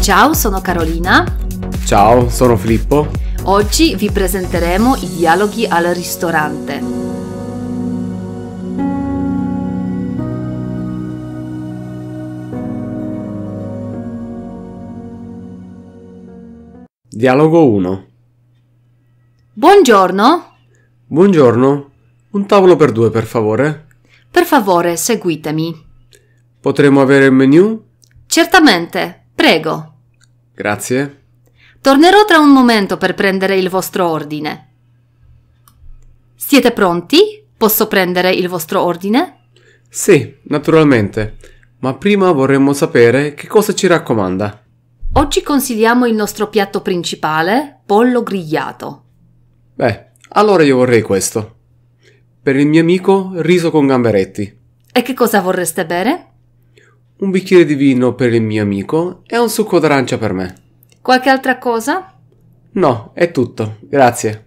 Ciao, sono Carolina. Ciao, sono Filippo. Oggi vi presenteremo i dialoghi al ristorante. Dialogo 1. Buongiorno. Buongiorno. Un tavolo per due, per favore. Per favore, seguitemi. Potremmo avere il menu? Certamente, prego. Grazie. Tornerò tra un momento per prendere il vostro ordine. Siete pronti? Posso prendere il vostro ordine? Sì, naturalmente. Ma prima vorremmo sapere che cosa ci raccomanda. Oggi consigliamo il nostro piatto principale, pollo grigliato. Beh, allora io vorrei questo. Per il mio amico, riso con gamberetti. E che cosa vorreste bere? Un bicchiere di vino per il mio amico e un succo d'arancia per me. Qualche altra cosa? No, è tutto. Grazie.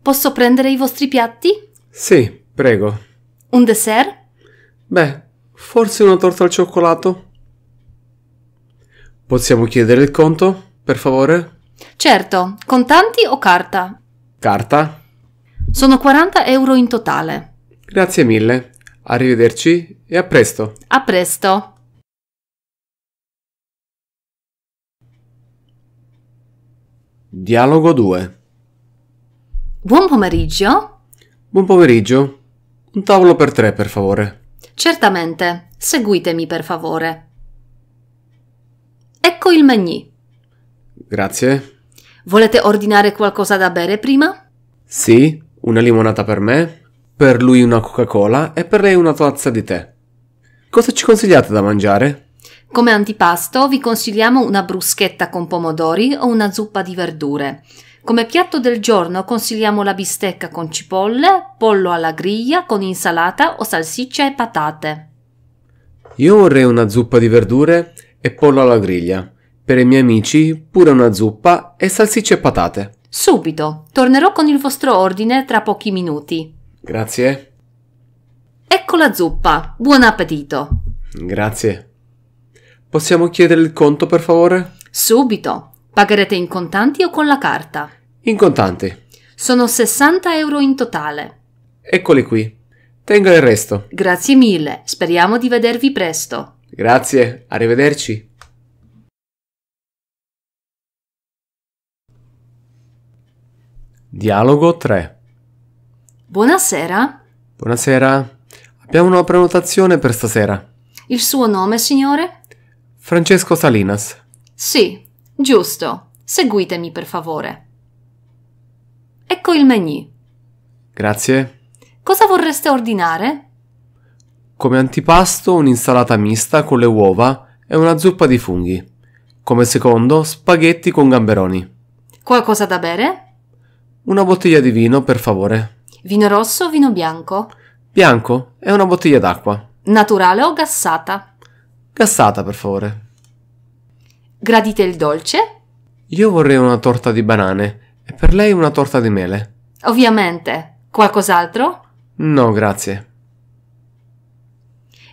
Posso prendere i vostri piatti? Sì, prego. Un dessert? Beh, forse una torta al cioccolato? Possiamo chiedere il conto, per favore? Certo, contanti o carta? Carta? Sono 40 euro in totale. Grazie mille. Arrivederci e a presto. A presto. Dialogo 2. Buon pomeriggio. Buon pomeriggio. Un tavolo per tre, per favore. Certamente, seguitemi per favore. Ecco il menù. Grazie. Volete ordinare qualcosa da bere prima? Sì, una limonata per me, per lui una Coca-Cola e per lei una tazza di tè. Cosa ci consigliate da mangiare? Come antipasto vi consigliamo una bruschetta con pomodori o una zuppa di verdure. Come piatto del giorno consigliamo la bistecca con cipolle, pollo alla griglia con insalata o salsiccia e patate. Io vorrei una zuppa di verdure e pollo alla griglia. Per i miei amici pure una zuppa e salsicce e patate. Subito, tornerò con il vostro ordine tra pochi minuti. Grazie. Ecco la zuppa. Buon appetito. Grazie. Possiamo chiedere il conto, per favore? Subito. Pagherete in contanti o con la carta? In contanti. Sono 60 euro in totale. Eccoli qui. Tenga il resto. Grazie mille. Speriamo di vedervi presto. Grazie. Arrivederci. Dialogo 3. Buonasera. Buonasera. Abbiamo una prenotazione per stasera. Il suo nome, signore? Francesco Salinas. Sì, giusto. Seguitemi, per favore. Ecco il menù. Grazie. Cosa vorreste ordinare? Come antipasto un'insalata mista con le uova e una zuppa di funghi. Come secondo spaghetti con gamberoni. Qualcosa da bere? Una bottiglia di vino, per favore. Vino rosso o vino bianco? Bianco e una bottiglia d'acqua. Naturale o gassata? Gassata, per favore. Gradite il dolce? Io vorrei una torta di banane e per lei una torta di mele. Ovviamente. Qualcos'altro? No, grazie.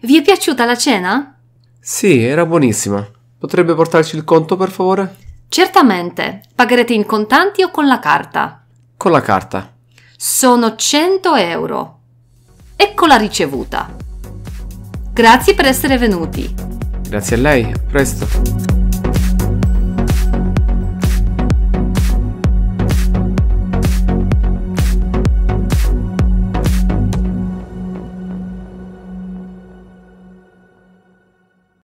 Vi è piaciuta la cena? Sì, era buonissima. Potrebbe portarci il conto, per favore? Certamente. Pagherete in contanti o con la carta? Con la carta. Sono 100 euro. Ecco la ricevuta. Grazie per essere venuti. Grazie a lei, a presto.